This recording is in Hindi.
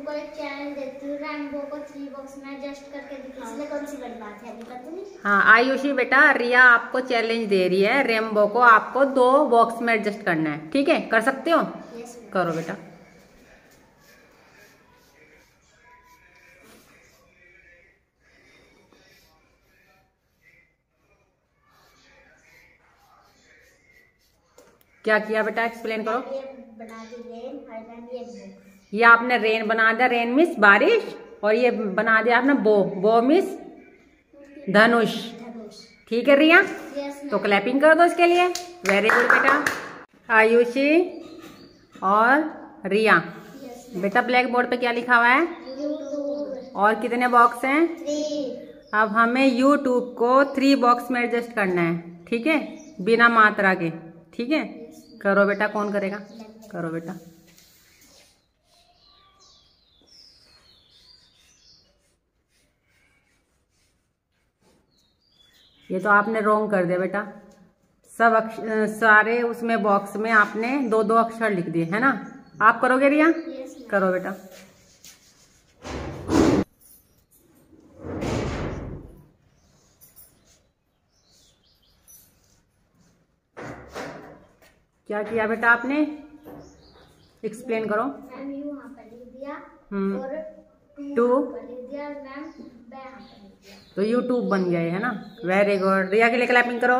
तुमको एक चैलेंज देती हूँ रैम्बो को थ्री बॉक्स में एडजस्ट करके दिखा। इसलिए कौन सी बड़ी बात है अभी पता नहीं? हाँ आयुषी बेटा रिया आपको चैलेंज दे रही है। रेमबो को आपको दो बॉक्स में एडजस्ट करना है। ठीक है? कर सकते हो? यस करो बेटा। क्या किया बेटा? एक्सप्लेन करो। बना दी रेन हाईलैंड ये book। ये आपने रेन बना दिया रेन मिस बारिश और ये बना दिया आपने बो बो मिस धनुष। ठीक है रिया? तो क्लैपिंग कर दो इसके लिए। वेरी गुड बेटा। आयुषी और रिया। बेटा ब्लैक बोर्ड पे क्या लिखा हुआ है? और कितने बॉक्स हैं? अब हमें यूट्यूब को थ्री बॉक्स में एडजस्ट करना है। ठीक है? बिना मात्रा के। ठीक है? करो बेटा कौन करेगा? करो बेटा। ये तो आपने रोंग कर दिया बेटा। सब सारे उसमें बॉक्स में आपने दो दो अक्षर लिख दिए है ना? आप करोगे रिया? यस करो बेटा। क्या किया बेटा आपने? एक्सप्लेन करो। मैम यू पर लिख दिया हम्म। और टू। टू पर लिख दिया मैम तो यूट्यूब बन गए है ना? वेरी गुड रिया के लिए क्लैपिंग करो।